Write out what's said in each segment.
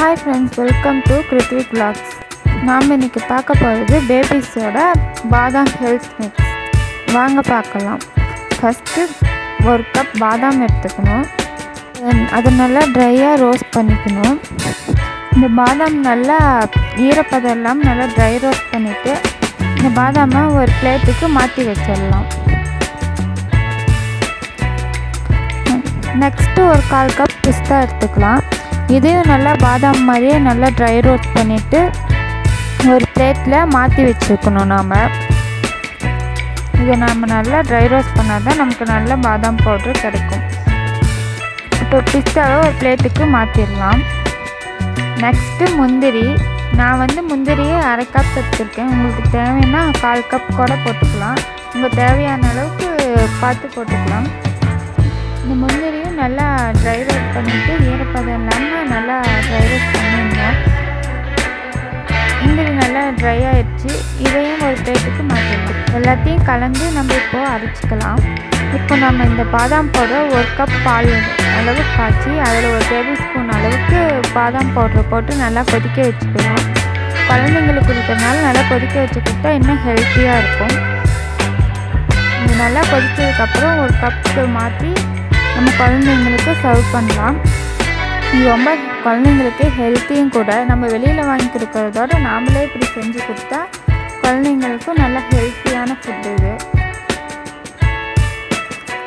Hi friends welcome to Krithvik vlogs. நாம் இன்றைக்கி பார்க்க போகிறது பேபிஸோட பாதாம் ஹெல்த் மிக்ஸ் வாங்க பார்க்கலாம். ஃபஸ்ட்டு ஒரு கப் பாதாம் எடுத்துக்கணும். அதை நல்லா ட்ரையாக ரோஸ்ட் பண்ணிக்கணும். இந்த பாதாம் நல்லா ஈரப்பதம் இல்லாமல் நல்லா ட்ரை ரோஸ்ட் பண்ணிவிட்டு இந்த பாதாமை ஒரு பிளேட்டுக்கு மாற்றி வச்சிடலாம். நெக்ஸ்ட்டு ஒரு கால் கப் பிஸ்தா எடுத்துக்கலாம். இதையும் நல்லா பாதாம் மாதிரியே நல்லா ட்ரை ரோஸ்ட் பண்ணிவிட்டு ஒரு பிளேட்டில் மாற்றி வச்சுருக்கணும் நாம். இதை நாம் நல்லா ட்ரை ரோஸ்ட் பண்ணால் தான் நமக்கு நல்ல பாதாம் பவுட்ரு கிடைக்கும். இப்போ பிஸ்தாவை ஒரு பிளேட்டுக்கு மாற்றிடலாம் நெக்ஸ்ட்டு முந்திரி. நான் வந்து முந்திரியை அரை கப் எடுத்துருக்கேன். உங்களுக்கு தேவைன்னா கால் கப் கூட போட்டுக்கலாம். உங்கள் தேவையான அளவுக்கு பார்த்து போட்டுக்கலாம். இந்த முந்திரியும் நல்லா ட்ரை ரோஸ்ட் பண்ணி ட்ரை ஆயிடுச்சு இதையும் ஒரு பிளேட்டுக்கு மாற்றிடலாம் எல்லாத்தையும் கலந்து நம்ம இப்போது அரைச்சிக்கலாம். இப்போ நம்ம இந்த பாதாம் பவுடர் ஒரு கப் பால் அளவு காய்ச்சி அதில் ஒரு டேபிள் ஸ்பூன் அளவுக்கு பாதாம் பவுடரை போட்டு நல்லா கொதிக்க வச்சுக்கலாம். குழந்தைங்களுக்கு கொடுக்கறதுனால நல்லா கொதிக்க வச்சு கொடுத்தா இன்னும் ஹெல்த்தியாக இருக்கும். இது நல்லா கொதிச்சதுக்கப்புறம் ஒரு கப்புக்கு மாற்றி நம்ம குழந்தைங்களுக்கு சர்வ் பண்ணலாம். இது ரொம்ப குழந்தைங்களுக்கு ஹெல்த்தியும் கூட. நம்ம வெளியில் வாங்கி கொடுக்கறதோட நாமளே இப்படி செஞ்சு கொடுத்தா குழந்தைங்களுக்கும் நல்ல ஹெல்த்தியான ஃபுட் இது.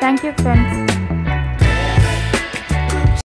Thank you friends